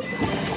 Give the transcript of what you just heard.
you